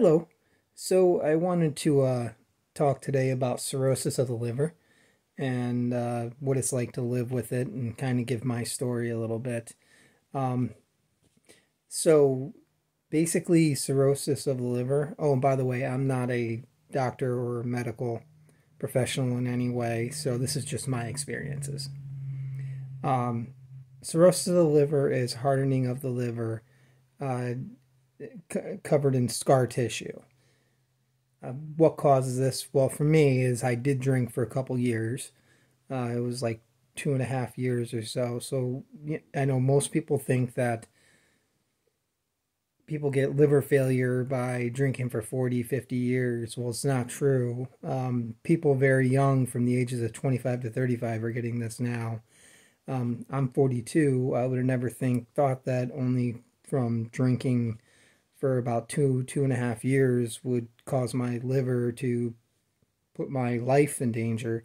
Hello. So I wanted to uh, talk today about cirrhosis of the liver and uh, what it's like to live with it and kind of give my story a little bit. Um, so basically, cirrhosis of the liver. Oh, and by the way, I'm not a doctor or a medical professional in any way, so this is just my experiences. Um, cirrhosis of the liver is hardening of the liver uh, c- covered in scar tissue. Uh, what causes this? Well, for me, is I did drink for a couple years. Uh, it was like two and a half years or so. So I know most people think that people get liver failure by drinking for 40, 50 years. Well, it's not true. Um, people very young, from the ages of 25 to 35, are getting this now. Um, I'm 42. I would have never think thought that only from drinking for about two two and a half years would cause my liver to put my life in danger.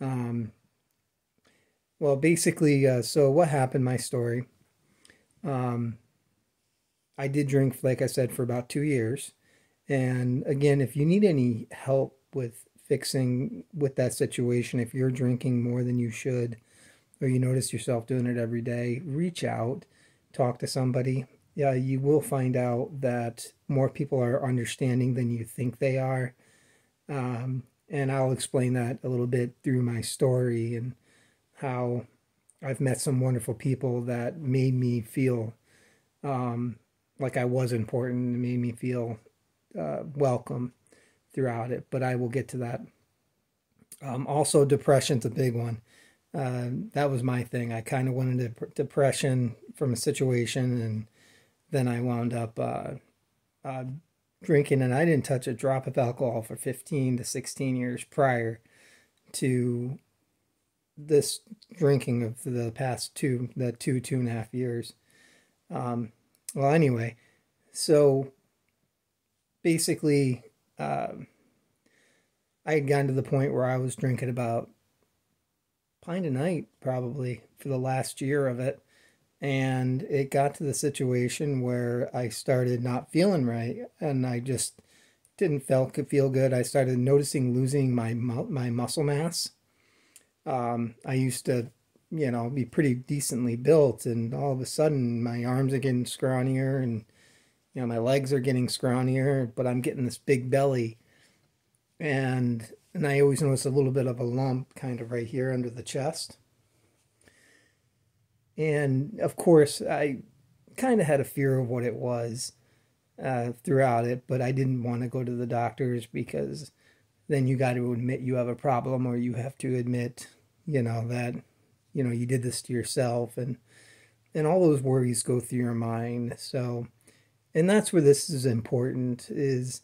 Um, well, basically, uh, so what happened? My story. Um, I did drink, like I said, for about two years. And again, if you need any help with fixing with that situation, if you're drinking more than you should, or you notice yourself doing it every day, reach out, talk to somebody yeah, you will find out that more people are understanding than you think they are. Um, and I'll explain that a little bit through my story and how I've met some wonderful people that made me feel um, like I was important and made me feel uh, welcome throughout it. But I will get to that. Um, also, depression's a big one. Uh, that was my thing. I kind of went into depression from a situation and then I wound up uh, uh, drinking, and I didn't touch a drop of alcohol for 15 to 16 years prior to this drinking of the past two, the two, two and a half years. Um, well, anyway, so basically, uh, I had gotten to the point where I was drinking about pint a night probably for the last year of it and it got to the situation where I started not feeling right, and I just didn't feel feel good. I started noticing losing my my muscle mass. Um, I used to, you know, be pretty decently built, and all of a sudden my arms are getting scrawnier, and you know my legs are getting scrawnier, but I'm getting this big belly, and and I always notice a little bit of a lump kind of right here under the chest and of course, I kind of had a fear of what it was uh, throughout it, but I didn't want to go to the doctors because then you got to admit you have a problem or you have to admit, you know, that, you know, you did this to yourself and, and all those worries go through your mind. So, and that's where this is important is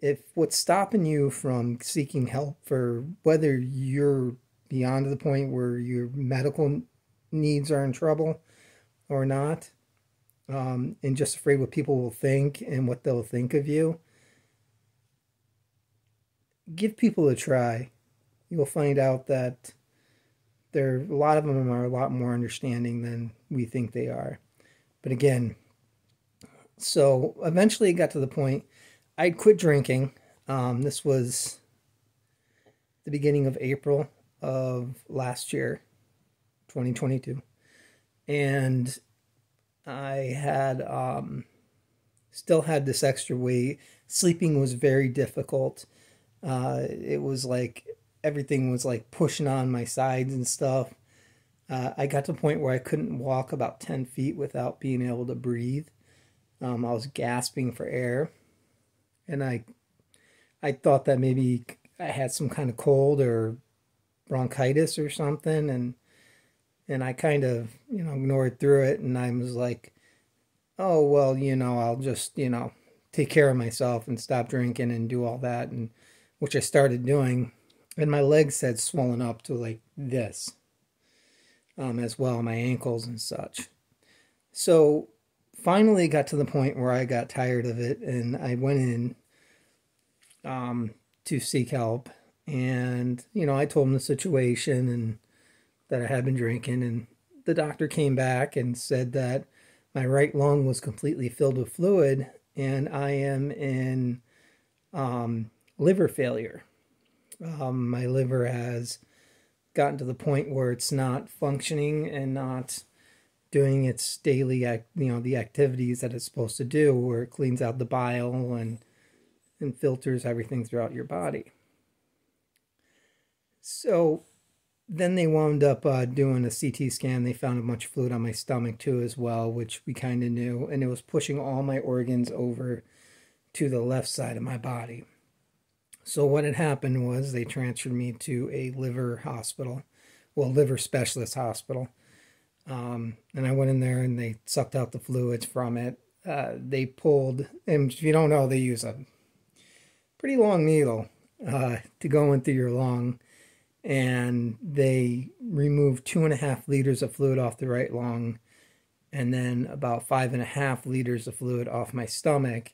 if what's stopping you from seeking help for whether you're beyond the point where your medical needs are in trouble or not, um, and just afraid what people will think and what they'll think of you, give people a try. You'll find out that there a lot of them are a lot more understanding than we think they are. But again, so eventually it got to the point I'd quit drinking. Um, this was the beginning of April of last year. 2022. And I had um, still had this extra weight. Sleeping was very difficult. Uh, it was like everything was like pushing on my sides and stuff. Uh, I got to a point where I couldn't walk about 10 feet without being able to breathe. Um, I was gasping for air. And I, I thought that maybe I had some kind of cold or bronchitis or something. And and I kind of, you know, ignored through it and I was like, oh, well, you know, I'll just, you know, take care of myself and stop drinking and do all that and which I started doing and my legs had swollen up to like this um, as well, my ankles and such. So finally got to the point where I got tired of it and I went in um, to seek help. And, you know, I told him the situation and that I had been drinking, and the doctor came back and said that my right lung was completely filled with fluid and I am in um, liver failure. Um, my liver has gotten to the point where it's not functioning and not doing its daily, you know, the activities that it's supposed to do, where it cleans out the bile and and filters everything throughout your body. So then they wound up uh, doing a CT scan. They found a bunch of fluid on my stomach too, as well, which we kind of knew, and it was pushing all my organs over to the left side of my body. So what had happened was they transferred me to a liver hospital, well, liver specialist hospital. Um, and I went in there and they sucked out the fluids from it. Uh, they pulled, and if you don't know, they use a pretty long needle uh, to go into your lung. And they removed two and a half liters of fluid off the right lung, and then about five and a half liters of fluid off my stomach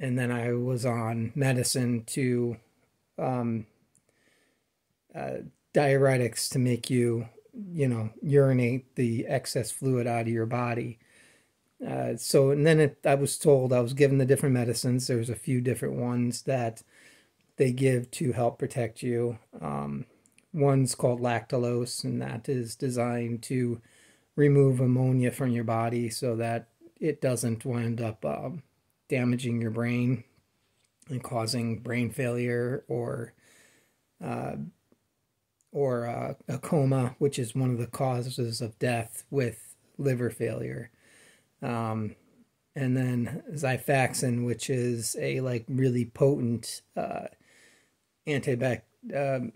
and then I was on medicine to um, uh, diuretics to make you, you know, urinate the excess fluid out of your body. Uh, so, and then it, I was told I was given the different medicines. There's a few different ones that they give to help protect you. Um, one's called lactulose, and that is designed to remove ammonia from your body so that it doesn't wind up um, damaging your brain and causing brain failure or uh, or uh, a coma, which is one of the causes of death with liver failure. Um, and then Xifaxan, which is a like really potent uh, antibac- uh,